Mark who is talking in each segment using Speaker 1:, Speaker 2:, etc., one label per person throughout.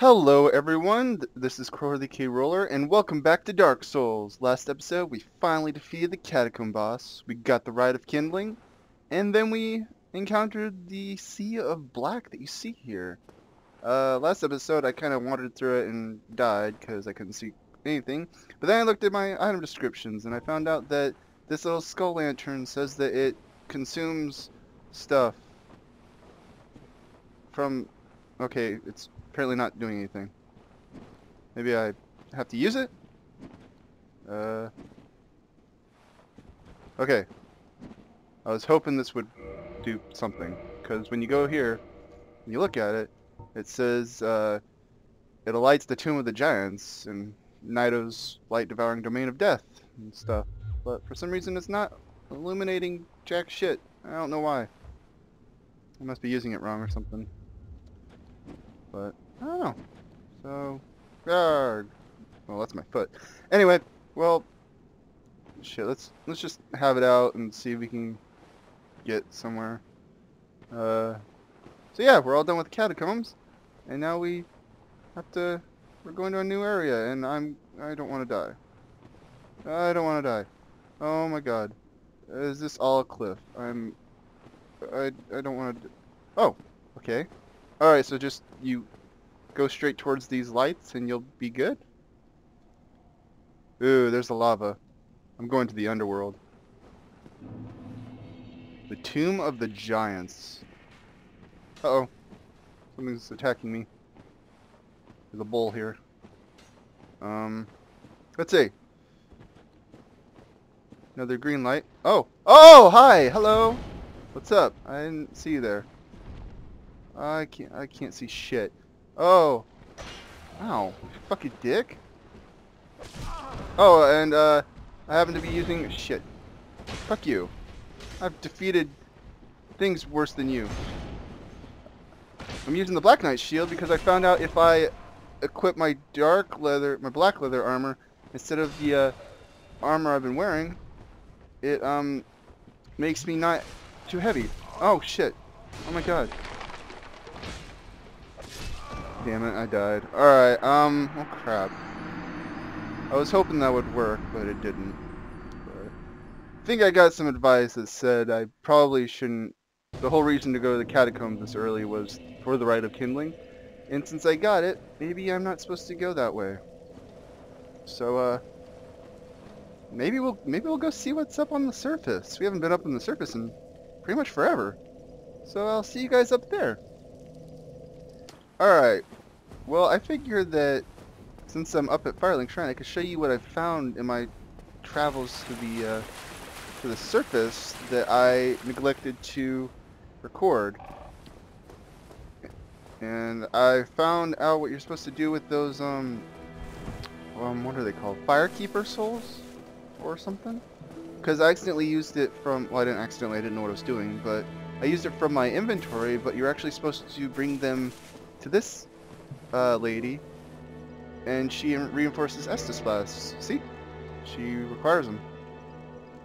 Speaker 1: Hello everyone, this is Krolir the K Roller, and welcome back to Dark Souls. Last episode, we finally defeated the Catacomb boss, we got the Rite of Kindling, and then we encountered the Sea of Black that you see here. Uh, last episode, I kind of wandered through it and died because I couldn't see anything, but then I looked at my item descriptions, and I found out that this little skull lantern says that it consumes stuff from... Okay, it's apparently not doing anything. Maybe I have to use it? Uh... Okay. I was hoping this would do something, because when you go here, and you look at it, it says, uh, it alights the Tomb of the Giants, and Nito's light-devouring domain of death, and stuff. But for some reason it's not illuminating jack shit. I don't know why. I must be using it wrong or something. But, I don't know. So, guard. Well, that's my foot. Anyway, well, shit, let's, let's just have it out and see if we can get somewhere. Uh, so yeah, we're all done with the catacombs. And now we have to, we're going to a new area and I'm, I don't want to die. I don't want to die. Oh my god. Is this all a cliff? I'm, I, I don't want to, oh, okay. Alright, so just, you go straight towards these lights and you'll be good? Ooh, there's the lava. I'm going to the underworld. The Tomb of the Giants. Uh-oh. Something's attacking me. There's a bull here. Um, let's see. Another green light. Oh! Oh! Hi! Hello! What's up? I didn't see you there. I can't, I can't see shit. Oh. Ow. Fucking dick. Oh, and, uh, I happen to be using... Shit. Fuck you. I've defeated things worse than you. I'm using the Black Knight shield because I found out if I equip my dark leather, my black leather armor, instead of the, uh, armor I've been wearing, it, um, makes me not too heavy. Oh, shit. Oh my god. Damn it, I died. Alright, um, oh crap. I was hoping that would work, but it didn't. But I think I got some advice that said I probably shouldn't... The whole reason to go to the catacombs this early was for the Rite of Kindling. And since I got it, maybe I'm not supposed to go that way. So, uh... Maybe we'll maybe we'll go see what's up on the surface. We haven't been up on the surface in pretty much forever. So I'll see you guys up there. Alright. Well, I figured that since I'm up at Firelink Shrine, I could show you what I found in my travels to the uh, to the surface that I neglected to record. And I found out what you're supposed to do with those um um what are they called? Firekeeper souls or something? Because I accidentally used it from well I didn't accidentally I didn't know what I was doing, but I used it from my inventory, but you're actually supposed to bring them to this uh, lady, and she reinforces Estus Flask. See? She requires them.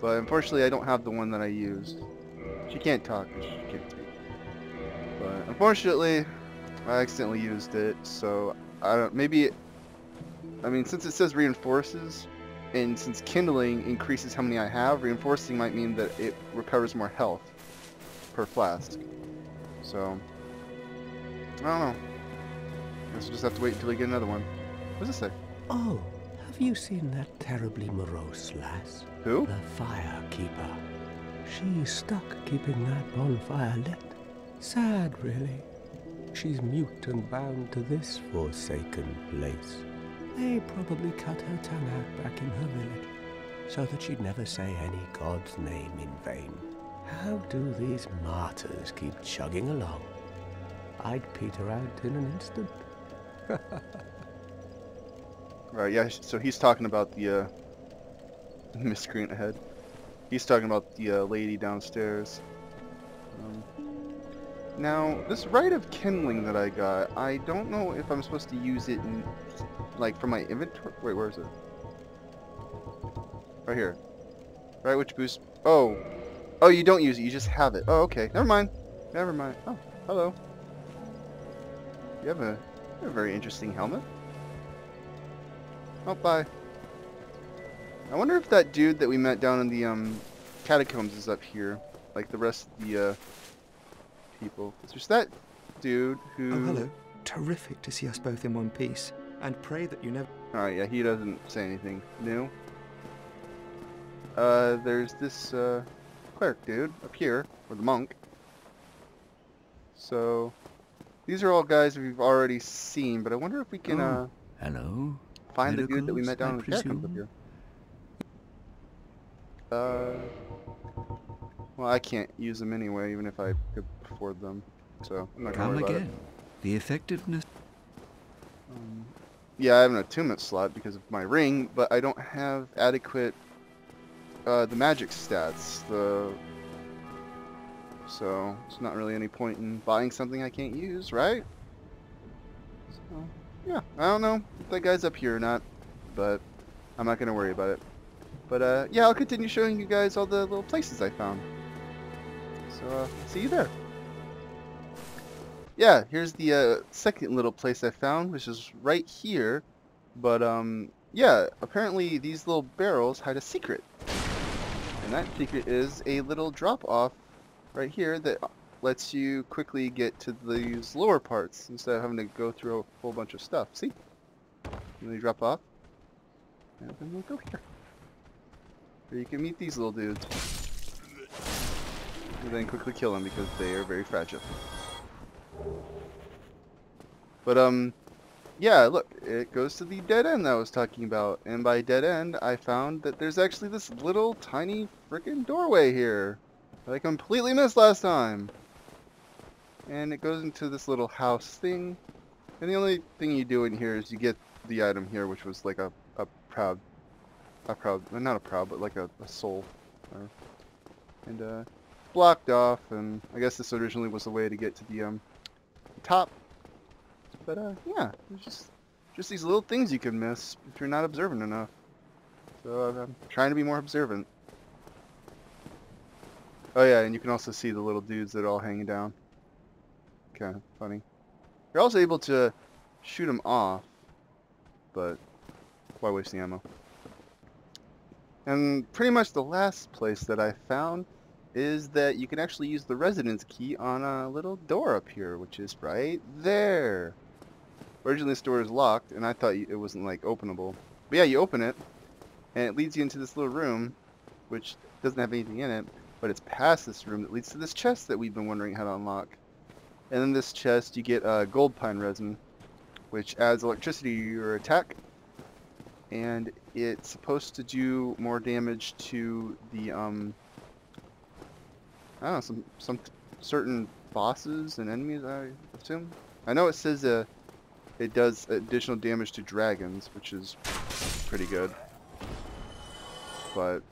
Speaker 1: But unfortunately, I don't have the one that I used. She can't talk, she can't speak. But unfortunately, I accidentally used it, so I don't, maybe, it, I mean, since it says reinforces, and since kindling increases how many I have, reinforcing might mean that it recovers more health per flask. So, don't know. I Guess we'll just have to wait until we get another one. What does it say?
Speaker 2: Oh, have you seen that terribly morose lass?
Speaker 1: Who?
Speaker 2: The fire keeper. She's stuck keeping that bonfire lit. Sad, really. She's mute and bound to this forsaken place. They probably cut her tongue out back in her village, so that she'd never say any god's name in vain. How do these martyrs keep chugging along? I'd peter out in an instant.
Speaker 1: right, yeah, so he's talking about the, uh, miscreant ahead. He's talking about the uh, lady downstairs. Um, now, this Rite of Kindling that I got, I don't know if I'm supposed to use it in, like, for my inventory. Wait, where is it? Right here. Right, which boost... Oh. Oh, you don't use it, you just have it. Oh, okay. Never mind. Never mind. Oh, hello. You have a A very interesting helmet. Oh, bye. I wonder if that dude that we met down in the um, catacombs is up here, like the rest of the uh, people. There's that dude who...
Speaker 3: Oh, hello. Terrific to see us both in one piece. And pray that you never...
Speaker 1: Alright, yeah, he doesn't say anything new. Uh, there's this, uh, cleric dude up here, or the monk. So, these are all guys we've already seen, but I wonder if we can, uh,
Speaker 2: Oh, Hello.
Speaker 1: find the dude that we met down
Speaker 2: I
Speaker 1: in the catacombs up here. Uh, well, I can't use them anyway, even if I could afford them. So, I'm not gonna
Speaker 4: Come again. The effectiveness.
Speaker 1: Um, yeah, I have an attunement slot because of my ring, but I don't have adequate, uh, the magic stats. The so it's not really any point in buying something I can't use, right? So, yeah, I don't know if that guy's up here or not, but I'm not gonna worry about it. But uh, yeah, I'll continue showing you guys all the little places I found. So uh, see you there. Yeah, here's the uh, second little place I found, which is right here. But um, yeah, apparently these little barrels hide a secret. And that secret is a little drop off right here that lets you quickly get to these lower parts instead of having to go through a whole bunch of stuff. See? And they drop off. And then we'll go here. Where you can meet these little dudes. And then quickly kill them because they are very fragile. But um, yeah, look, it goes to the dead end that I was talking about. And by dead end, I found that there's actually this little tiny freaking doorway here I completely missed last time. And it goes into this little house thing. And the only thing you do in here is you get the item here, which was like a, a proud, a proud, not a proud, but like a, a soul. And uh, blocked off, and I guess this originally was the way to get to the um, top. But uh, yeah, just just these little things you can miss if you're not observant enough. So I'm trying to be more observant. Oh yeah, and you can also see the little dudes that are all hanging down. Kind of funny. You're also able to shoot them off, but why waste the ammo? And pretty much the last place that I found is that you can actually use the residence key on a little door up here, which is right there. Originally this door is locked, and I thought it wasn't like openable. But yeah, you open it, and it leads you into this little room, which doesn't have anything in it, but it's past this room that leads to this chest that we've been wondering how to unlock. And in this chest, you get uh, gold pine resin, which adds electricity to your attack, and it's supposed to do more damage to the um, I don't know, some some certain bosses and enemies. I assume. I know it says uh, it does additional damage to dragons, which is pretty good. But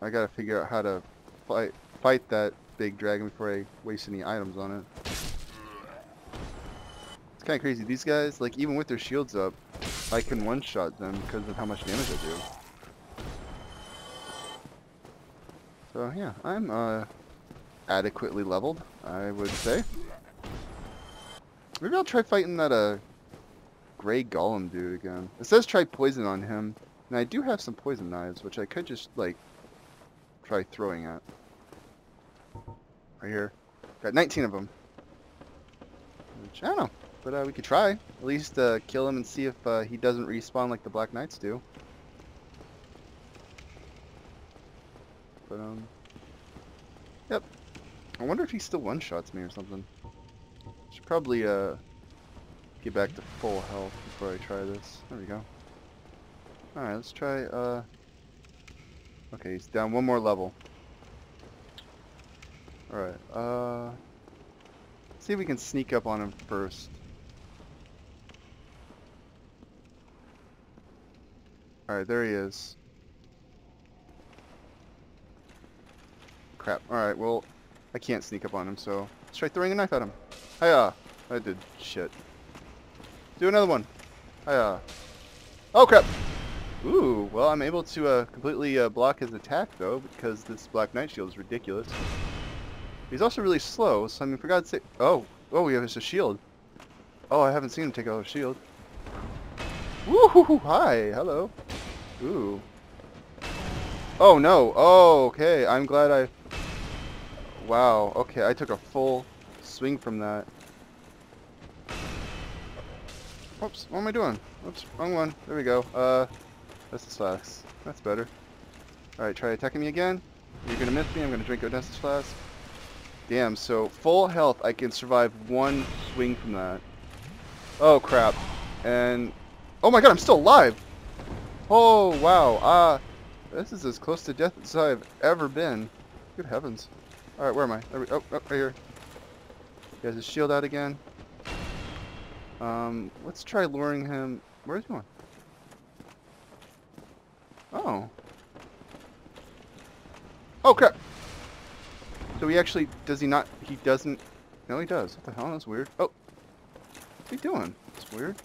Speaker 1: I gotta figure out how to fight fight that big dragon before I waste any items on it. It's kind of crazy. These guys, like even with their shields up, I can one-shot them because of how much damage I do. So yeah, I'm uh, adequately leveled, I would say. Maybe I'll try fighting that uh, gray golem dude again. It says try poison on him, and I do have some poison knives, which I could just like try throwing at. Right here, got 19 of them. Which I don't know, but uh, we could try. At least uh, kill him and see if uh, he doesn't respawn like the Black Knights do. But um, yep. I wonder if he still one-shots me or something. Should probably uh get back to full health before I try this. There we go. All right, let's try. uh Okay, he's down one more level. All right. Uh, see if we can sneak up on him first. All right, there he is. Crap. Alright, well, I can't sneak up on him, so let's try throwing a knife at him. Hiya! I did shit. Do another one. Hiya. Oh crap! Ooh, well I'm able to uh, completely uh, block his attack though, because this Black Knight shield is ridiculous. He's also really slow, so I mean for God's sake... Oh! Oh, we have a shield. Oh, I haven't seen him take out a shield. Woohoo! Hi, hello. Ooh. Oh no. Oh, okay. I'm glad I. Wow. Okay, I took a full swing from that. Oops. What am I doing? Oops. Wrong one. There we go. Uh, that's the flask. That's better. All right. Try attacking me again. You're gonna miss me. I'm gonna drink Estus flask. Damn. So full health. I can survive one swing from that. Oh crap. And oh my god, I'm still alive. Oh wow. Uh, this is as close to death as I've ever been. Good heavens. All right, where am I? There we, oh, oh, right here. He has his shield out again. Um, let's try luring him. Where's he going? Oh. Oh crap. So he actually does he not? He doesn't. No, he does. What the hell? That's weird. Oh. What's he doing? It's weird.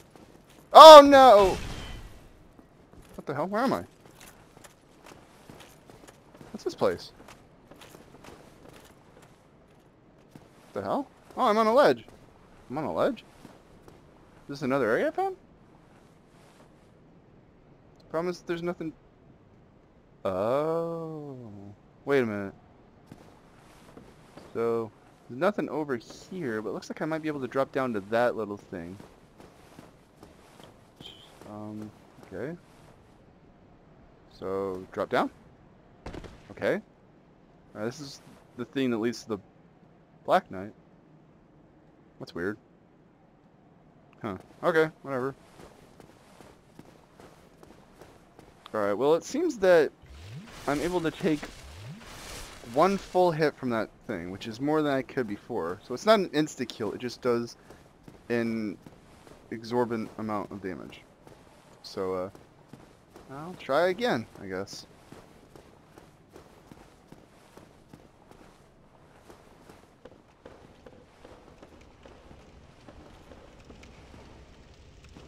Speaker 1: Oh no! What the hell? Where am I? What's this place? What the hell? Oh, I'm on a ledge. I'm on a ledge? Is this another area I found? Promise there's nothing... Oh. Wait a minute. So... There's nothing over here, but looks like I might be able to drop down to that little thing. Um, okay. So, drop down. Okay. Right, this is the thing that leads to the Black Knight. That's weird. Huh. Okay, whatever. Alright, well it seems that I'm able to take one full hit from that thing, which is more than I could before. So it's not an insta-kill, it just does an exorbitant amount of damage. So, uh, I'll try again, I guess.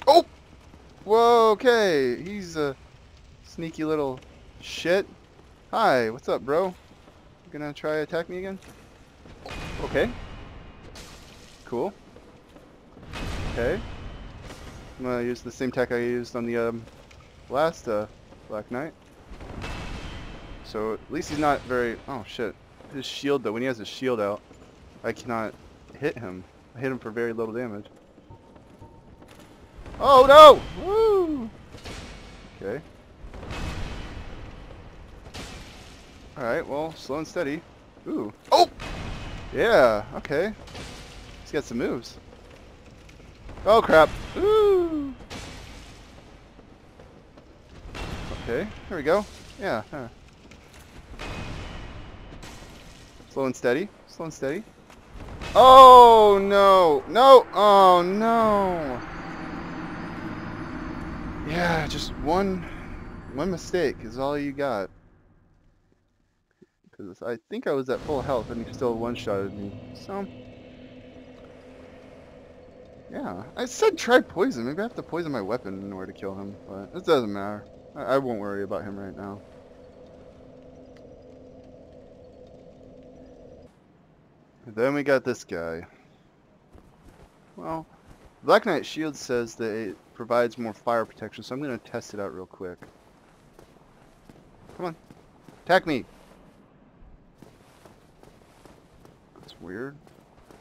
Speaker 1: Oh! Whoa, okay, he's a sneaky little shit. Hi, what's up, bro? Gonna try attack me again? Okay. Cool. Okay. I'm gonna use the same tech I used on the um, last uh, Black Knight. So at least he's not very... Oh shit. His shield though, when he has his shield out, I cannot hit him. I hit him for very little damage. Oh no! Woo! Okay. Alright, well, slow and steady. Ooh. Oh! Yeah, okay. He's got some moves. Oh, crap. Ooh! Okay, there we go. Yeah. Huh. Slow and steady. Slow and steady. Oh, no. No. Oh, no. Yeah, just one, one mistake is all you got. Because I think I was at full health and he still one-shotted me. So, yeah. I said try poison. Maybe I have to poison my weapon in order to kill him. But it doesn't matter. I, I won't worry about him right now. Then we got this guy. Well, Black Knight Shield says that it provides more fire protection, so I'm going to test it out real quick. Come on. Attack me! Weird.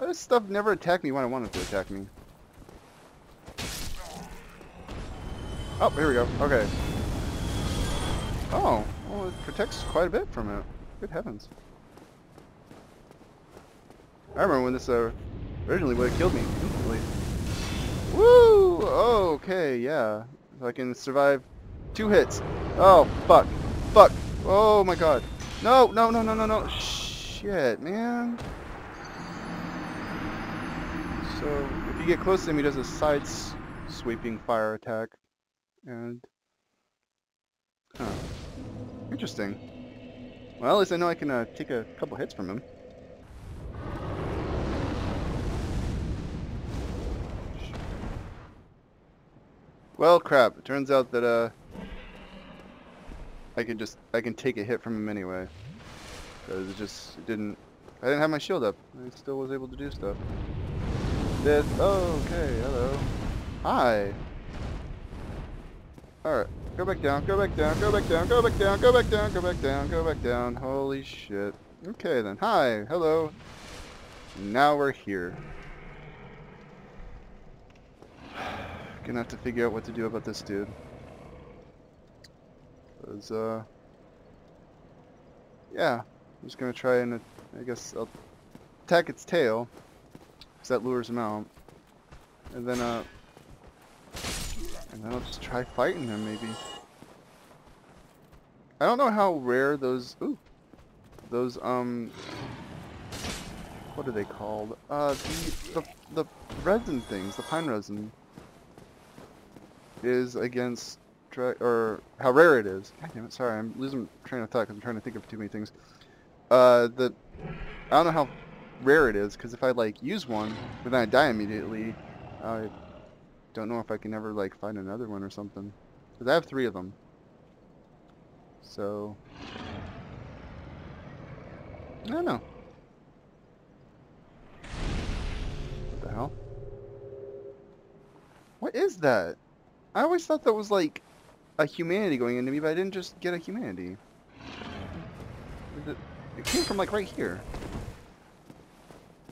Speaker 1: This stuff never attacked me when I wanted to attack me. Oh, here we go. Okay. Oh, well, it protects quite a bit from it. Good heavens. I remember when this uh, originally would have killed me instantly. Woo! okay, yeah. If I can survive two hits. Oh, fuck. Fuck. Oh my god. No, no, no, no, no, no. Shit, man. So if you get close to him, he does a side sweeping fire attack. And, huh. Interesting. Well, at least I know I can uh, take a couple hits from him. Well, crap. It turns out that, uh, I can just, I can take a hit from him anyway. Because it just, it didn't, I didn't have my shield up. I still was able to do stuff. Oh, okay, hello. Hi. Alright, go back down, go back down, go back down, go back down, go back down, go back down, go back down. Holy shit. Okay then, hi, hello. Now we're here. Gonna have to figure out what to do about this dude. Cause, uh... Yeah, I'm just gonna try and, uh, I guess, I'll attack its tail. Cause that lures him out. And then, uh... And then I'll just try fighting him, maybe. I don't know how rare those... Ooh! Those, um... What are they called? Uh, the, the, the resin things, the pine resin is against or how rare it is. God damn it, sorry, I'm losing train of thought because I'm trying to think of too many things. Uh, the I don't know how rare it is because if I like use one, but then I die immediately, I don't know if I can ever like find another one or something. Because I have three of them. So I don't know. What the hell? What is that? I always thought that was like a humanity going into me, but I didn't just get a humanity. It, it came from like right here.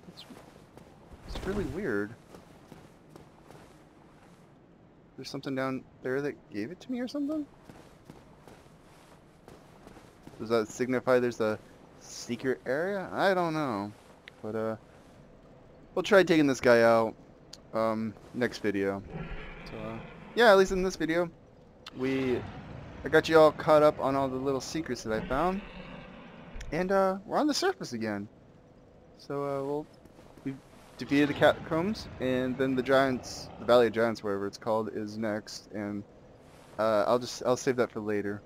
Speaker 1: It's, really weird. There's something down there that gave it to me or something? Does that signify there's a secret area? I don't know. But uh we'll try taking this guy out um next video. So uh yeah, at least in this video, we, I got you all caught up on all the little secrets that I found, and uh, we're on the surface again. So uh, we'll, we defeated the catacombs, and then the giants, the Valley of Giants, whatever it's called, is next, and uh, I'll just, I'll save that for later,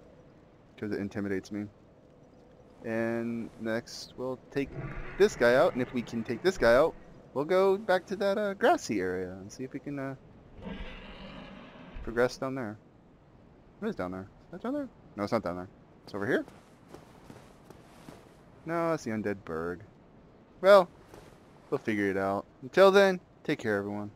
Speaker 1: because it intimidates me. And next, we'll take this guy out, and if we can take this guy out, we'll go back to that uh, grassy area and see if we can uh, progress down there. What is down there? Is that down there? No, it's not down there. It's over here? No, it's the undead burg. Well, we'll figure it out. Until then, take care everyone.